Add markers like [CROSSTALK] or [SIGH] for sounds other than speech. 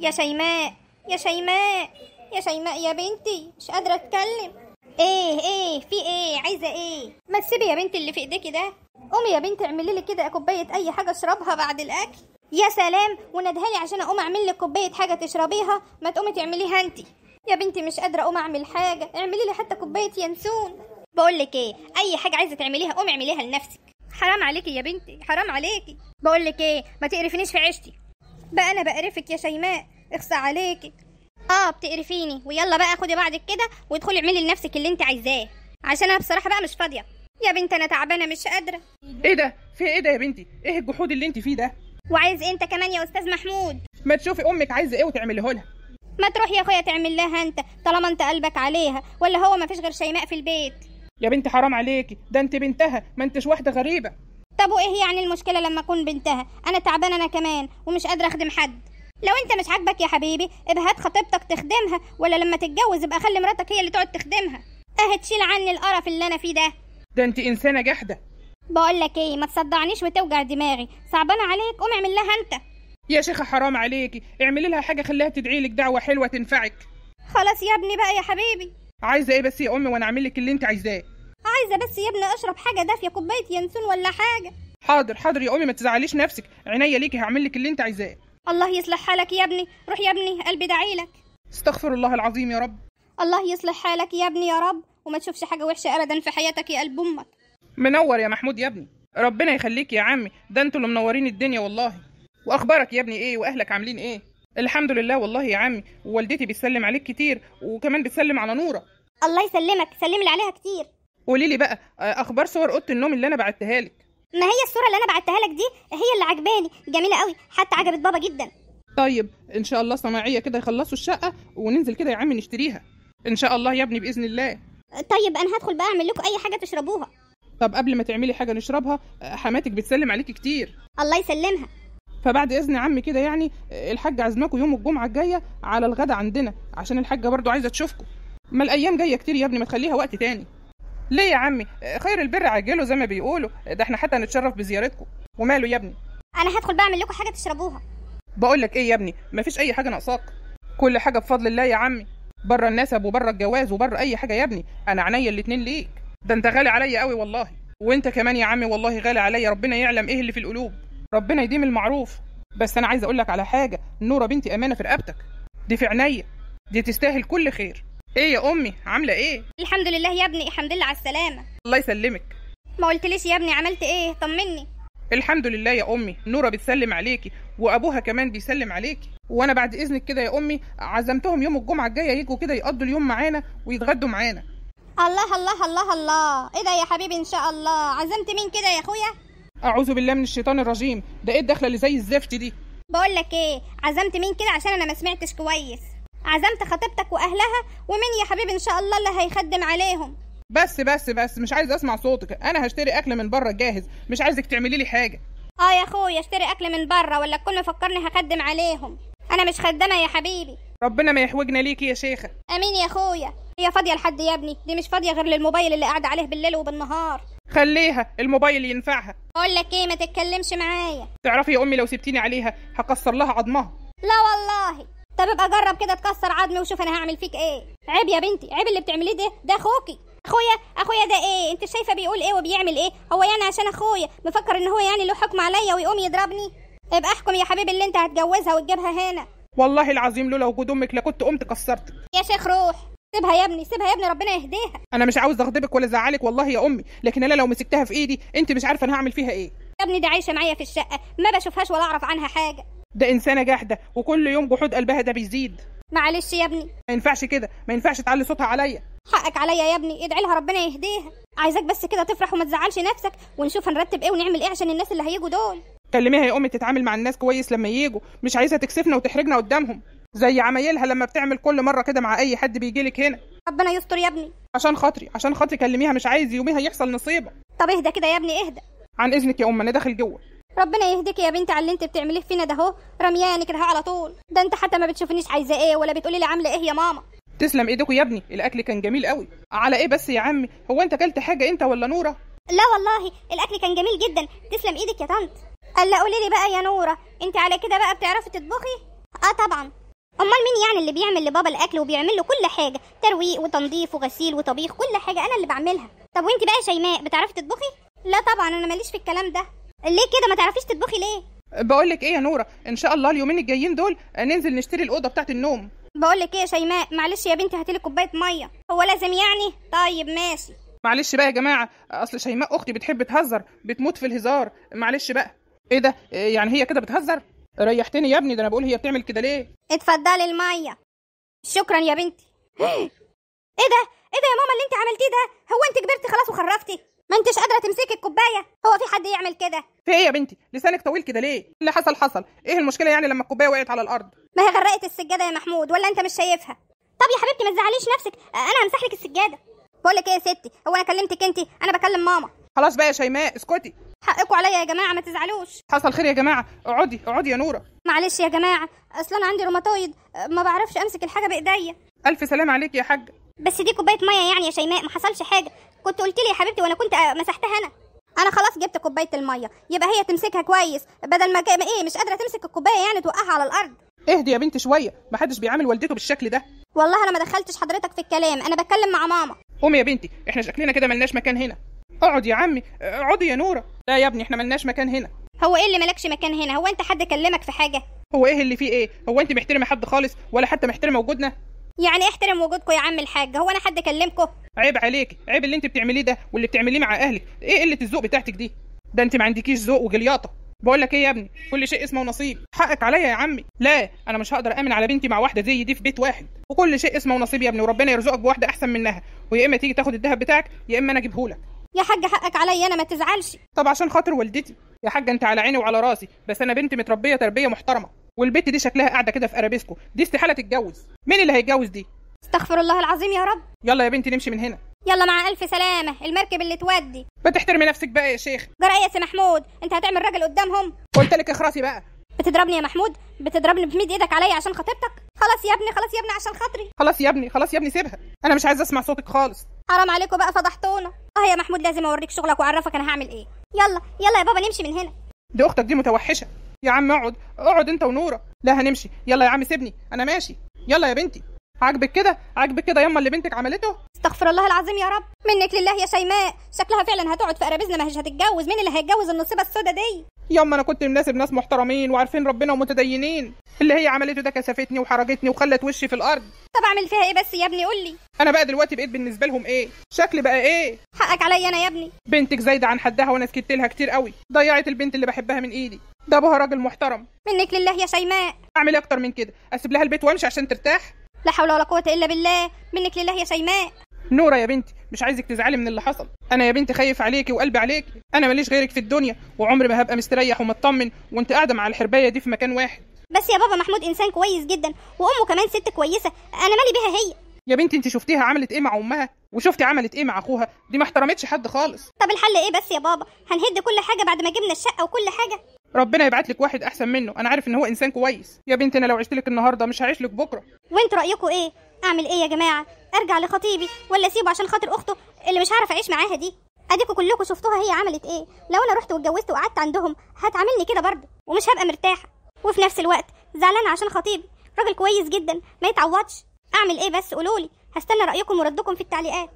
يا شيماء يا شيماء يا شيماء يا بنتي مش قادرة أتكلم. إيه إيه في إيه؟ عايزة إيه؟ ما تسيبي يا بنتي اللي في إيديكي ده. قومي يا بنتي اعملي لي كده كوباية أي حاجة أشربها بعد الأكل. يا سلام وندهالي عشان أقوم أعمل لك كوباية حاجة تشربيها. ما تقومي تعمليها أنتي. يا بنتي مش قادرة أقوم أعمل حاجة. اعملي لي حتى كوباية ينسون. بقول لك إيه؟ أي حاجة عايزة تعمليها قومي اعمليها لنفسك. حرام عليكي يا بنتي حرام عليكي. بقول لك إيه؟ ما تقرفنيش في عيشتي. بقى أنا بقرفك يا شيماء. اخصى عليكي آه بتقرفيني. ويلا بقى خدي بعضك كده وادخلي اعملي لنفسك اللي انت عايزاه. عشان أنا بصراحة بقى مش فاضية. يا بنت أنا تعبانة مش قادرة. إيه ده؟ في إيه ده يا بنتي؟ إيه الجحود اللي انت فيه ده؟ وعايز أنت كمان يا أستاذ محمود. ما تشوفي أمك عايزة إيه وتعمليه لها ما تروح يا أخويا تعمل لها أنت طالما أنت قلبك عليها. ولا هو ما فيش غير شيماء في البيت. يا بنتي حرام عليكي. ده أنت بنتها ما أنتش واحدة غريبة. طب وإيه يعني المشكلة لما أكون بنتها؟ أنا تعبانة أنا كمان ومش قادرة أخدم حد. لو أنت مش عاجبك يا حبيبي ابقى هات خطيبتك تخدمها ولا لما تتجوز ابقى خلي مراتك هي اللي تقعد تخدمها. آه تشيل عني القرف اللي أنا فيه ده. ده أنت إنسانة جحده بقول لك إيه ما تصدعنيش وتوجع دماغي. صعبانه عليك قوم اعمل لها أنت. يا شيخة حرام عليكي. اعملي لها حاجة خليها تدعي لك دعوة حلوة تنفعك. خلاص يا ابني بقى يا حبيبي. عايزة إيه بس يا أمي وأنا أعمل لك اللي أنت عايزاه. عايزة بس يا ابني اشرب حاجة دافية كوباية ينسون ولا حاجة. حاضر حاضر يا أمي ما تزعليش نفسك. عينيا ليكي هعمل لك اللي انت عايزاه. الله يصلح حالك يا ابني. روح يا ابني قلبي دعيلك استغفر الله العظيم يا رب. الله يصلح حالك يا ابني يا رب وما تشوفش حاجة وحشة ابدا في حياتك يا قلب أمك. منور يا محمود يا ابني. ربنا يخليك يا عمي. ده أنتوا اللي منورين الدنيا والله. وأخبارك يا ابني إيه؟ وأهلك عاملين إيه؟ الحمد لله والله يا عمي. ووالدتي بتسلم عليك كتير وكمان بتسلم على نورة. الله يسلمك سلم لي عليها كتير. قولي لي بقى آه، أخبار صور أوضة النوم اللي أنا بعتها لك. ما هي الصورة اللي أنا بعتها لك دي هي اللي عجباني جميلة قوي حتى عجبت بابا جدا. طيب إن شاء الله صناعية كده يخلصوا الشقة وننزل كده يا عمي نشتريها. إن شاء الله يا ابني بإذن الله. طيب أنا هدخل بقى أعمل لكم أي حاجة تشربوها. طب قبل ما تعملي حاجة نشربها آه، حماتك بتسلم عليكي كتير. الله يسلمها. فبعد إذن عمي كده يعني آه، الحاج عزمكم يوم الجمعة الجاية على الغدا عندنا عشان الحاجة برضو عايزة تشوفكم. ما الأيام جاية كتير يا ابني ما تخليها وقت تاني. ليه يا عمي؟ خير البر عاجله زي ما بيقولوا. ده إحنا حتى نتشرف بزيارتكم. وماله يا ابني؟ أنا هدخل بقى أعمل لكم حاجة تشربوها. بقول لك إيه يا ابني؟ مفيش أي حاجة ناقصاك. كل حاجة بفضل الله يا عمي. بره النسب وبره الجواز وبره أي حاجة يا ابني. أنا عينيا الاتنين ليك. ده أنت غالي عليا قوي والله. وأنت كمان يا عمي والله غالي عليا. ربنا يعلم إيه اللي في القلوب. ربنا يديم المعروف. بس أنا عايز أقول لك على حاجة. نورة بنتي أمانة في رقبتك. دي في عينيا. دي تستاهل كل خير. إيه يا امي؟ عاملة إيه؟ الحمد لله يا ابني الحمد لله على السلامة. الله يسلمك. ما قلتليش يا ابني عملت إيه؟ طمني. الحمد لله يا امي. نورة بتسلم عليكي وابوها كمان بيسلم عليكي. وأنا بعد اذنك كده يا امي عزمتهم يوم الجمعة الجاية يجوا كده يقضوا اليوم معانا ويتغدوا معانا. الله الله الله الله. إيه ده يا حبيبي ان شاء الله. عزمت مين كده يا اخويا؟ أعوذ بالله من الشيطان الرجيم. ده إيه الدخلة اللي زي الزفت دي؟ بقول لك إيه عزمت مين كده عشان أنا ما سمعتش كويس. عزمت خطيبتك وأهلها ومين يا حبيبي إن شاء الله اللي هيخدم عليهم. بس بس بس مش عايز أسمع صوتك. أنا هشتري أكل من بره جاهز. مش عايزك تعملي لي حاجة. آه يا أخويا اشتري أكل من بره ولا تكون مفكرني هخدم عليهم. أنا مش خدامة يا حبيبي. ربنا ما يحوجنا ليكي يا شيخة. آمين يا أخويا. هي فاضية لحد يا ابني؟ دي مش فاضية غير للموبايل اللي قاعدة عليه بالليل وبالنهار. خليها الموبايل ينفعها. بقول لك إيه ما تتكلمش معايا. تعرفي يا أمي لو سبتيني عليها هكسر لها عظمها. لا والله. طب ابقى جرب كده تكسر عظمي وشوف أنا هعمل فيك إيه. عيب يا بنتي عيب اللي بتعمليه ده ده أخوكي. أخويا أخويا ده إيه؟ أنت شايفة بيقول إيه وبيعمل إيه؟ هو يعني عشان أخويا؟ مفكر إن هو يعني له حكم عليا ويقوم يضربني؟ ابقى أحكم يا حبيبي اللي أنت هتجوزها وتجيبها هنا. والله العظيم لولا وجود أمك لكنت قمت كسرتك يا شيخ روح سيبها يا ابني سيبها يا ابني ربنا يهديها. أنا مش عاوز أغضبك ولا أزعلك والله يا أمي لكن أنا لو مسكتها في إيدي أنت مش عارفة أنا هعمل فيها إيه. يا ابني دي عايشة معايا في الشقة ما بشوفهاش ولا أعرف عنها حاجة. ده إنسانة جاحدة وكل يوم جحود قلبها ده بيزيد. معلش يا ابني. ما ينفعش كده ما ينفعش تعلي صوتها عليا. حقك عليا يا ابني ادعي لها ربنا يهديها. عايزاك بس كده تفرح وما تزعلش نفسك ونشوف هنرتب إيه ونعمل إيه عشان الناس اللي هيجوا دول. كلميها يا أمي تتعامل مع الناس كويس لما يجوا مش عايزة تكسفنا وتحرجنا قدامهم. زي عمايلها لما بتعمل كل مرة كده مع أي حد بيجي لك هنا. ربنا يستر يا ابني. عشان خاطري عشان خاطري كلميها مش عايز يوميها يحصل نصيبه. طب اهدى كده يا ابني اهدى. عن إذنك يا أم أنا داخل جوه. ربنا يهديك يا بنتي على اللي انت بتعمليه فينا ده اهو. رمياني كده على طول. ده انت حتى ما بتشوفنيش عايزة إيه ولا بتقولي لي عاملة إيه يا ماما. تسلم ايدكوا يا ابني. الأكل كان جميل قوي. على إيه بس يا عمي؟ هو انت أكلت حاجة انت ولا نورة؟ لا والله الأكل كان جميل جدا. تسلم إيدك يا طنط. ألا قولي لي بقى يا نورة انت على كده بقى بتعرفي تطبخي؟ آه طبعا. أمال مين يعني اللي بيعمل لبابا الأكل وبيعمل له كل حاجة؟ ترويق وتنظيف وغسيل وطبيخ كل حاجة أنا اللي بعملها. طب وانت بقى يا شيماء بتعرفي تطبخي؟ لا طبعا أنا ماليش في الكلام ده. ليه كده؟ ما تعرفيش تطبخي ليه؟ بقول لك إيه يا نورة؟ ان شاء الله اليومين الجايين دول ننزل نشتري الأوضة بتاعت النوم. بقول لك إيه يا شيماء؟ معلش يا بنتي هاتيلي كوباية مية. هو لازم يعني؟ طيب ماشي. معلش بقى يا جماعة أصل شيماء أختي بتحب تهزر بتموت في الهزار. معلش بقى. إيه ده؟ يعني هي كده بتهزر؟ ريحتني يا ابني ده أنا بقول هي بتعمل كده ليه؟ اتفضلي المية. شكرا يا بنتي. [GASPS] إيه ده؟ إيه ده يا ماما اللي انت عملتيه ده؟ هو انت كبرتي خلاص وخرفتي؟ ما انتش قادرة تمسكي الكوباية. هو في حد يعمل كده؟ في إيه يا بنتي؟ لسانك طويل كده ليه؟ اللي حصل حصل. إيه المشكلة يعني لما الكوباية وقعت على الأرض؟ ما هي غرقت السجادة يا محمود ولا انت مش شايفها؟ طب يا حبيبتي ما تزعليش نفسك. أنا همسح لك السجادة. بقول لك إيه يا ستي؟ هو أنا كلمتك انت أنا بكلم ماما. خلاص بقى يا شيماء اسكتي. حقكم عليا يا جماعة ما تزعلوش. حصل خير يا جماعة. اقعدي اقعدي يا نورة. معلش يا جماعة اصل أنا عندي روماتويد ما بعرفش امسك الحاجة بإيديا. ألف سلام عليك يا حاجة بس دي كوباية مية يعني يا شيماء ما حصلش حاجة. كنت قلت لي يا حبيبتي وأنا كنت مسحتها أنا. أنا خلاص جبت كوباية المية. يبقى هي تمسكها كويس. بدل ما ما إيه مش قادرة تمسك الكوباية يعني توقعها على الأرض. اهدي يا بنتي شوية. محدش بيعامل والدته بالشكل ده. والله أنا ما دخلتش حضرتك في الكلام. أنا بتكلم مع ماما. قومي يا بنتي. إحنا شكلنا كده ملناش مكان هنا. اقعد يا عمي. اقعدي يا نورة. لا يا ابني إحنا ملناش مكان هنا. هو إيه اللي مالكش مكان هنا؟ هو أنت حد كلمك في حاجة؟ هو إيه اللي فيه إيه؟ هو أنت محترمة حد خالص ولا حتى محترمة وجودنا؟ يعني احترم وجودكم يا عم الحاج. هو أنا حد كلمكم عيب عليكي عيب اللي انت بتعمليه ده واللي بتعمليه مع اهلك. إيه قلة الذوق بتاعتك دي؟ ده انت ما عندكيش ذوق وجلياطة. بقول لك إيه يا ابني؟ كل شيء اسمه نصيب حقك عليا يا عمي. لا أنا مش هقدر آمن على بنتي مع واحدة زي دي في بيت واحد. وكل شيء اسمه نصيب يا ابني وربنا يرزقك بواحدة أحسن منها. ويا إما تيجي تاخد الذهب بتاعك يا إما أنا أجيبهولك. يا حاج حقك عليا. أنا ما تزعلش. طب عشان خاطر والدتي. يا حاجة أنت على عيني وعلى راسي. بس أنا بنتي متربية تربية محترمة. والبت دي شكلها قاعدة كده في أرابيسكو. دي استحالة تتجوز. مين اللي هيتجوز دي؟ استغفر الله العظيم يا رب. يلا يا بنتي نمشي من هنا. يلا مع ألف سلامة. المركب اللي تودي. ما تحترمي نفسك بقى يا شيخ. جرى يا سي محمود. انت هتعمل راجل قدامهم. قلت لك اخرسي بقى. بتضربني يا محمود؟ بتضربني بتمد إيدك عليا عشان خطيبتك؟ خلاص يا ابني خلاص يا ابني عشان خاطري. خلاص يا ابني خلاص يا ابني سيبها. أنا مش عايزة أسمع صوتك خالص. حرام عليكم بقى فضحتونا. أه يا محمود لازم أوريك شغلك وأعرفك أنا هعمل إيه. يلا يلا يا بابا نمشي من هنا. دي أختك دي متوحشة. يا عم اقعد اقعد انت ونورة. لا هنمشي. يلا يا عم سيبني. أنا ماشي. يلا يا بنتي. عاجبك كده؟ عاجبك كده؟ ياما اللي بنتك عملته. استغفر الله العظيم يا رب. منك لله يا شيماء. شكلها فعلا هتقعد في قرابيزنا ما هيش هتتجوز. مين اللي هيتجوز النصيبة السودا دي؟ ياما أنا كنت مناسب ناس محترمين وعارفين ربنا ومتدينين. اللي هي عملته ده كسفتني وحرجتني وخلت وشي في الأرض. طب أعمل فيها إيه بس يا ابني؟ قول لي. أنا بقى دلوقتي بقيت بالنسبة لهم إيه؟ شكلي بقى إيه؟ حقك عليا أنا يا ابني. بنتك زايدة عن حدها وأنا سكت لها كتير قوي. ضيعت البنت اللي بحبها من إيدي. ده ابوها راجل محترم. منك لله يا شيماء. أعمل أكتر من كده. أسيب لها البيت وأمشي عشان ترتاح. لا حول ولا قوة إلا بالله. منك لله يا شيماء. نورة يا بنتي مش عايزك تزعلي من اللي حصل. أنا يا بنتي خايف عليكي وقلبي عليكي. أنا ماليش غيرك في الدنيا وعمري ما هبقى مستريح ومطمن وأنت قاعدة مع الحرباية دي في مكان واحد. بس يا بابا محمود إنسان كويس جدا وأمه كمان ست كويسة. أنا مالي بيها هي؟ يا بنتي أنت شفتيها عملت إيه مع أمها؟ وشفتي عملت إيه مع أخوها؟ دي ما احترمتش حد خالص. طب الحل إيه بس يا بابا؟ هنهد كل حاجة بعد ما جبنا الشقة وكل حاجة. ربنا يبعت لك واحد أحسن منه. أنا عارف إن هو إنسان كويس. يا بنتي أنا لو عشت لك النهارده مش هعيش لك بكرة. وانتوا رايكم إيه؟ أعمل إيه يا جماعة؟ أرجع لخطيبي ولا أسيبه عشان خاطر أخته اللي مش هعرف أعيش معاها دي؟ أديكوا كلكم شفتوها هي عملت إيه. لو أنا رحت واتجوزت وقعدت عندهم هتعاملني كده برضه. ومش هبقى مرتاحة. وفي نفس الوقت زعلانة عشان خطيبي. راجل كويس جدا ما يتعوضش. أعمل إيه بس؟ قولولي. هستنى رأيكم وردكم في التعليقات.